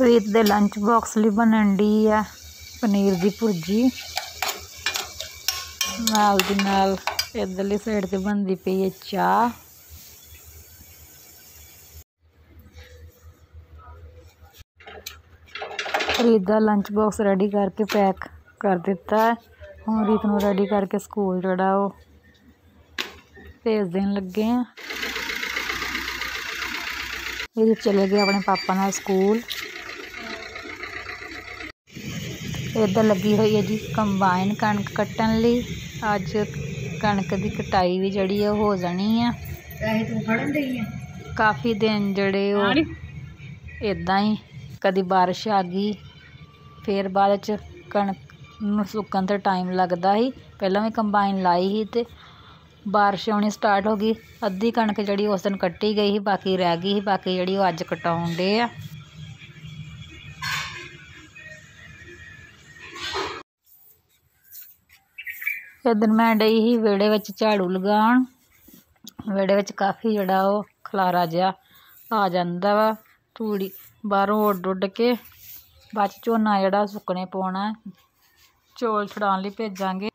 ਰੀਤ ਦੇ lunch box ਲਈ ਬਣਨ ਦੀ ਆ ਪਨੀਰ ਦੀ ਭੁਰਜੀ। ਨਾਲ ਦੀ ਨਾਲ ਇੱਧਰਲੀ ਸਾਈਡ ਤੇ ਬਣਦੀ ਪਈ ਹੈ ਚਾਹ। ਰੀਤ ਦਾ ਲੰਚ ਬਾਕਸ ਰੈਡੀ ਕਰਕੇ ਪੈਕ ਕਰ ਦਿੱਤਾ ਹੈ। ਹੁਣ ਰੀਤ ਨੂੰ ਰੈਡੀ ਕਰਕੇ ਸਕੂਲ ਜਿਹੜਾ ਉਹ ਭੇਜ ਦੇਣ ਲੱਗੇ ਆ। ਇਹ ਚਲੇ ਗਏ ਆਪਣੇ ਪਾਪਾ ਨਾਲ ਸਕੂਲ ਇੱਧਰ ਲੱਗੀ ਹੋਈ ਹੈ ਜੀ ਕੰਬਾਈਨ ਕਣਕ ਕੱਟਣ ਲਈ। ਅੱਜ ਕਣਕ ਦੀ ਕਟਾਈ ਵੀ ਜਿਹੜੀ ਉਹ ਹੋ ਜਾਣੀ ਆ। ਪੈਸੇ ਤੂੰ ਫੜਨ ਡਈ ਆ? ਕਾਫੀ ਦਿਨ ਜਿਹੜੇ ਉਹ ਇਦਾਂ ਹੀ ਕਦੀ ਬਾਰਿਸ਼ ਆ ਗਈ ਫਿਰ ਬਾਅਦ ਚ ਕਣਕ ਨੂੰ ਸੁੱਕਣ ਤੇ ਟਾਈਮ ਲੱਗਦਾ ਸੀ। ਪਹਿਲਾਂ ਵੀ ਕੰਬਾਈਨ ਲਾਈ ਸੀ ਤੇ ਬਾਰਿਸ਼ ਆਉਣੀ ਸਟਾਰਟ ਹੋ ਗਈ। ਅੱਧੀ ਕਣਕ ਜਿਹੜੀ ਉਸ ਦਿਨ ਕੱਟੀ ਗਈ ਸੀ ਬਾਕੀ ਰਹਿ ਗਈ ਸੀ ਬਾਕੀ ਜਿਹੜੀ ਉਹ ਅੱਜ ਕਟਾਉਣ ਡੇ ਆ। ਦਿਨ ਮੈਂ ਡਈ ਸੀ ਵਿਹੜੇ ਵਿੱਚ ਝਾੜੂ ਲਗਾਉਣ। ਵਿਹੜੇ ਵਿੱਚ ਕਾਫੀ ਜਿਹੜਾ ਉਹ ਖਲਾਰਾ ਜਿਹਾ ਆ ਜਾਂਦਾ ਵਾ। ਤੂੜੀ ਬਾਹਰੋਂ ਉੱਡ ਉੱਡ ਕੇ ਬਾਅਦ 'ਚ ਝੋਨਾ ਜਿਹੜਾ ਸੁੱਕਣੇ ਪਾਉਣਾ ਚੌਲ ਛਡਾਉਣ ਲਈ ਭੇਜਾਂਗੇ।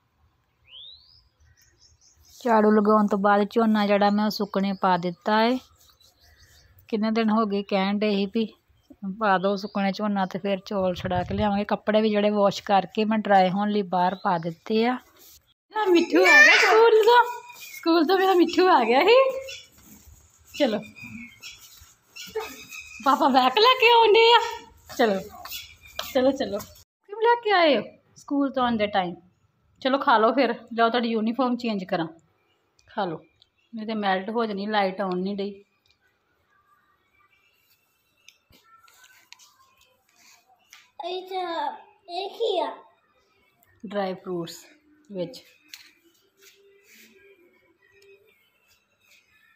ਝਾੜੂ ਲਗਾਉਣ ਤੋਂ ਬਾਅਦ ਝੋਨਾ ਜਿਹੜਾ ਮੈਂ ਉਹ ਸੁੱਕਣੇ ਪਾ ਦਿੱਤਾ ਏ। ਕਿੰਨੇ ਦਿਨ ਹੋ ਗਏ ਕਹਿਣ ਡੇ ਸੀ ਵੀ ਪਾ ਦਿਓ ਸੁੱਕਣੇ ਝੋਨਾ ਤੇ ਫਿਰ ਚੌਲ ਛਡਾ ਕੇ ਲਿਆਵਾਂਗੇ। ਕੱਪੜੇ ਵੀ ਜਿਹੜੇ ਵਾਸ਼ ਕਰਕੇ ਮੈਂ ਡਰਾਈ ਹੋਣ ਲਈ ਬਾਹਰ ਪਾ ਦਿੱਤੇ ਆ। ਨਾ ਮਿੱਠੂ ਆ ਗਿਆ ਸਕੂਲ ਤੋਂ ਸਕੂਲ ਤੋਂ ਮੇਰਾ ਮਿੱਠੂ ਆ ਗਿਆ ਸੀ ਚਲੋ ਪਾਪਾ ਬੈਗ ਲੈ ਕੇ ਆਉਂਦੇ ਆ ਚਲੋ ਚਲੋ ਚਲੋ ਕਿਉਂ ਲੈ ਕੇ ਆਏ ਹੋ ਸਕੂਲ ਤੋਂ ਆਉਂਦੇ ਟਾਈਮ ਚਲੋ ਖਾ ਲਓ ਫਿਰ ਜਾਓ ਤੁਹਾਡੀ ਯੂਨੀਫਾਰਮ ਚੇਂਜ ਕਰਾਂ ਖਾ ਲਓ ਨਹੀਂ ਤੇ ਮੈਲਟ ਹੋ ਜਣੀ ਲਾਈਟ ਆਉਣ ਨਹੀਂ ਡਈ ਅੱਛਾ ਇਹ ਕੀ ਆ ਡਰਾਈ ਫਰੂਟਸ ਵਿੱਚ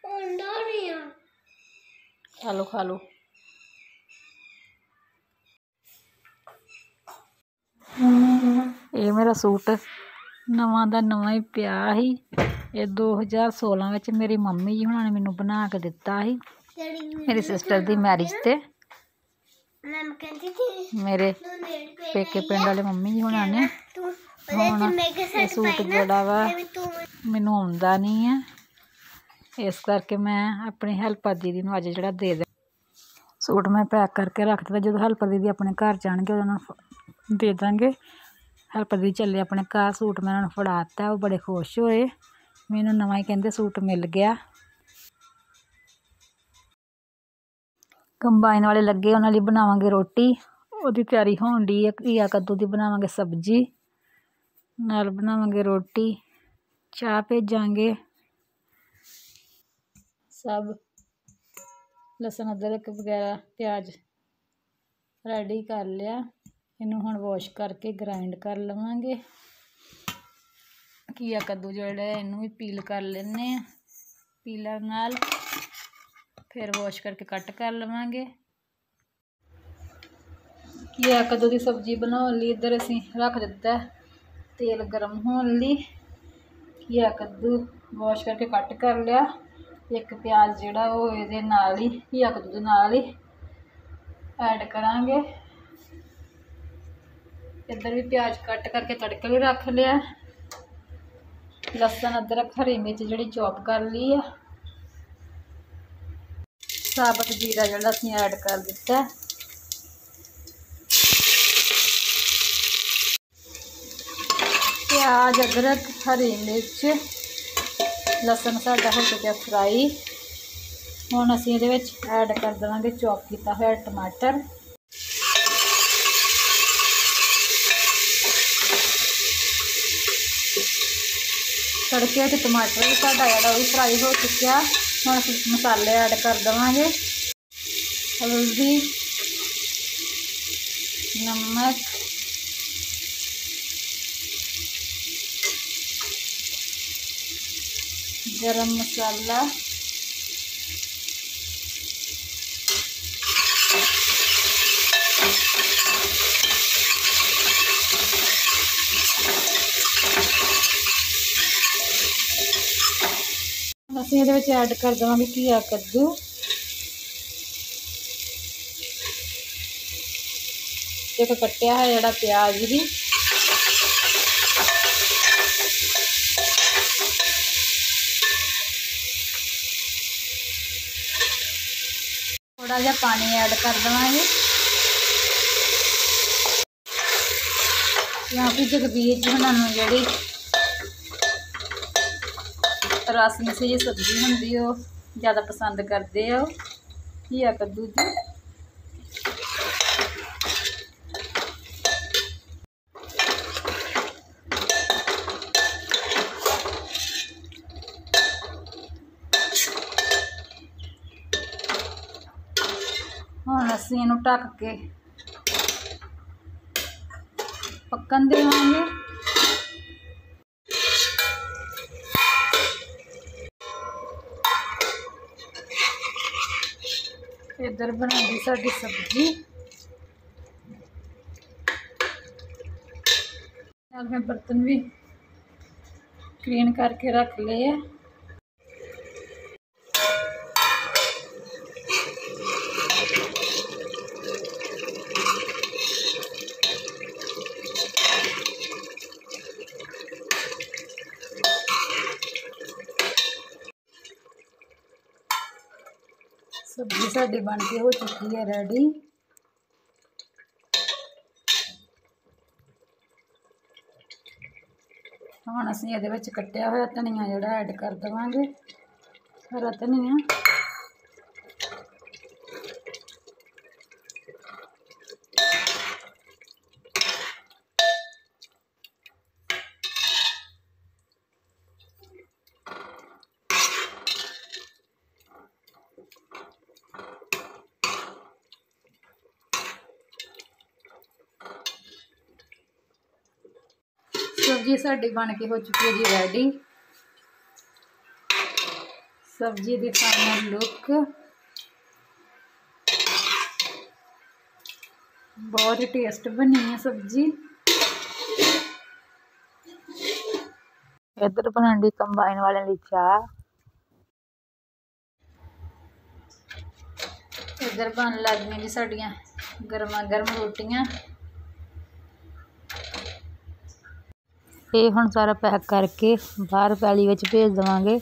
ਹੁੰਦਾ ਨਹੀਂ ਆ ਖਾ ਲਓ ਖਾ ਲਓ। ਇਹ ਮੇਰਾ ਸੂਟ ਨਵਾਂ ਦਾ ਨਵਾਂ ਹੀ ਪਿਆ ਸੀ। ਇਹ 2016 ਵਿੱਚ ਮੇਰੀ ਮੰਮੀ ਜੀ ਹੁਣਾਂ ਨੇ ਮੈਨੂੰ ਬਣਾ ਕੇ ਦਿੱਤਾ ਸੀ। ਮੇਰੀ ਸਿਸਟਰ ਦੀ ਮੈਰਿਜ ਤੇ। ਮੇਰੇ ਪੇਕੇ ਪਿੰਡ ਵਾਲੇ ਮੰਮੀ ਜੀ ਹੁਣਾਂ ਨੇ। ਹੁਣ ਇਹ ਸੂਟ ਜਿਹੜਾ ਵਾ, ਮੈਨੂੰ ਆਉਂਦਾ ਨਹੀਂ ਹੈ ਇਸ ਕਰਕੇ ਮੈਂ ਆਪਣੀ ਹੈਲਪਰ ਦੀਦੀ ਨੂੰ ਅੱਜ ਜਿਹੜਾ ਦੇ ਦੇ ਸੂਟ ਮੈਂ ਪੈਕ ਕਰਕੇ ਰੱਖ ਦਿੱਤਾ। ਜਦੋਂ ਹੈਲਪਰ ਦੀਦੀ ਆਪਣੇ ਘਰ ਜਾਣਗੇ ਉਹਨਾਂ ਨੂੰ ਫ- ਦੇ ਦਾਂਗੇ। ਹੈਲਪਰ ਦੀਦੀ ਚੱਲੇ ਆਪਣੇ ਘਰ, ਸੂਟ ਮੈਂ ਉਹਨਾਂ ਨੂੰ ਫੜਾ ਦਿੱਤਾ। ਉਹ ਬੜੇ ਖੁਸ਼ ਹੋਏ। ਮੈਨੂੰ ਨਵਾਂ ਹੀ ਕਹਿੰਦੇ ਸੂਟ ਮਿਲ ਗਿਆ। ਕੰਬਾਈਨ ਵਾਲੇ ਲੱਗੇ, ਉਹਨਾਂ ਲਈ ਬਣਾਵਾਂਗੇ ਰੋਟੀ। ਉਹਦੀ ਤਿਆਰੀ ਹੋਣ ਦੀ ਹੈ ਘੀਆ ਕੱਦੂ ਦੀ ਬਣਾਵਾਂਗੇ ਸਬਜ਼ੀ। ਨਾਲ ਬਣਾਵਾਂਗੇ ਰੋਟੀ। ਚਾਹ ਭੇਜਾਂਗੇ। ਸਭ, ਲਸਣ, ਅਦਰਕ ਵਗੈਰਾ, ਪਿਆਜ਼ ਰੈਡੀ ਕਰ ਲਿਆ। ਇਹਨੂੰ ਹੁਣ ਵਾਸ਼ ਕਰਕੇ ਗ੍ਰਾਈਂਡ ਕਰ ਲਵਾਂਗੇ। ਘੀਆ ਕੱਦੂ ਜਿਹੜਾ ਇਹਨੂੰ ਵੀ ਪੀਲ ਕਰ ਲੈਂਦੇ ਆ ਪੀਲਰ ਨਾਲ ਫਿਰ ਵਾਸ਼ ਕਰਕੇ ਕੱਟ ਕਰ ਲਵਾਂਗੇ। ਘੀਆ ਕੱਦੂ ਦੀ ਸਬਜ਼ੀ ਬਣਾਉਣ ਲਈ ਇੱਧਰ ਅਸੀਂ ਰੱਖ ਦਿੱਤਾ ਤੇਲ ਗਰਮ ਹੋਣ ਲਈ। ਘੀਆ ਕੱਦੂ ਵਾਸ਼ ਕਰਕੇ ਕੱਟ ਕਰ ਲਿਆ। ਇੱਕ ਪਿਆਜ਼ ਜਿਹੜਾ ਉਹ ਇਹਦੇ ਨਾਲ ਹੀ, ਘੀਆ ਕੱਦੂ ਦੇ ਨਾਲ ਹੀ ਐਡ ਕਰਾਂਗੇ। ਇੱਧਰ ਵੀ ਪਿਆਜ਼ ਕੱਟ ਕਰਕੇ ਤੜਕੇ ਲਈ ਰੱਖ ਲਿਆ। ਲਸਣ, ਅਦਰਕ, ਹਰੀ ਮਿਰਚ ਜਿਹੜੀ ਚੌਪ ਕਰ ਲਈ ਆ। ਸਾਬਤ ਜੀਰਾ ਜਿਹੜਾ ਅਸੀਂ ਐਡ ਕਰ ਦਿੱਤਾ। ਹੈ। ਪਿਆਜ਼, ਅਦਰਕ, ਹਰੀ ਮਿਰਚ ਲਸਣ ਸਾਡਾ ਹੋ ਚੁੱਕਿਆ ਫਰਾਈ। ਹੁਣ ਅਸੀਂ ਇਹਦੇ ਵਿੱਚ ਐਡ ਕਰ ਦੇਵਾਂਗੇ ਚੌਪ ਕੀਤਾ ਹੋਇਆ ਟਮਾਟਰ। ਤੜਕੇ 'ਚ ਟਮਾਟਰ ਵੀ ਸਾਡਾ ਜਿਹੜਾ ਉਹ ਵੀ ਫਰਾਈ ਹੋ ਚੁੱਕਿਆ। ਹੁਣ ਅਸੀਂ ਮਸਾਲੇ ਐਡ ਕਰ ਦੇਵਾਂਗੇ। ਹਲਦੀ, ਨਮਕ गरम मसाला ਅਸੀਂ ਇਹਦੇ ਵਿੱਚ ਐਡ ਕਰ ਦੇਵਾਂਗੇ ਘੀਆ ਕੱਦੂ ਤੇ ਇੱਕ ਕੱਟਿਆ ਹੋਇਆ ਜਿਹੜਾ ਪਿਆਜ਼ ਵੀ ਥੋੜਾ ਜਿਹਾ ਪਾਣੀ ਐਡ ਕਰ ਦੇਵਾਂਗੇ। ਕਿਉਂਕਿ ਜਗਬੀਰ ਜੀ ਉਹਨਾਂ ਨੂੰ ਜਿਹੜੀ ਰਸ ਮਿੱਸੀ ਜਿਹੀ ਸਬਜ਼ੀ ਹੁੰਦੀ ਉਹ ਜ਼ਿਆਦਾ ਪਸੰਦ ਕਰਦੇ ਆ ਉਹ। ਘੀਆ, ਕੱਦੂ ਦੀ ਹੁਣ ਅਸੀਂ ਇਹਨੂੰ ਢੱਕ ਕੇ ਪੱਕਣ ਦੇਵਾਂਗੇ ਇੱਧਰ ਬਣਾਉਂਦੀ ਸਾਡੀ ਸਬਜ਼ੀ ਨਾਲ ਮੈਂ ਬਰਤਨ ਵੀ ਕਲੀਨ ਸਾਡੀ ਬਣ ਕੇ ਹੋ ਚੁੱਕੀ ਹੈ ਰੈਡੀ। ਹੁਣ ਅਸੀਂ ਇਹਦੇ ਵਿੱਚ ਕੱਟਿਆ ਹੋਇਆ ਧਨੀਆ ਜਿਹੜਾ ਐਡ ਕਰ ਦੇਵਾਂਗੇ। ਹਰਾ ਧਨੀਆ। ਸਬਜ਼ੀ ਸਾਡੀ ਬਣ ਕੇ ਹੋ ਚੁੱਕੀ ਹੈ ਜੀ ਰੈਡੀ ਸਬਜ਼ੀ ਦੀ ਫਾਈਨਲ ਲੁੱਕ ਬਹੁਤ ਟੇਸਟ ਬਣੀ ਹੈ ਸਬਜ਼ੀ। ਇੱਧਰ ਬਣਨ ਦੀ ਕੰਬਾਈਨ ਵਾਲਿਆਂ ਲਈ ਚਾਹ। ਇੱਧਰ ਬਣ ਲੱਗ ਗਈਆਂ ਜੀ ਸਾਡੀਆਂ ਗਰਮਾ ਗਰਮ ਰੋਟੀਆਂ। ਇਹ ਹੁਣ ਸਾਰਾ ਪੈਕ ਕਰਕੇ ਬਾਹਰ ਪੈਲੀ ਵਿੱਚ ਭੇਜ ਦੇਵਾਂਗੇ।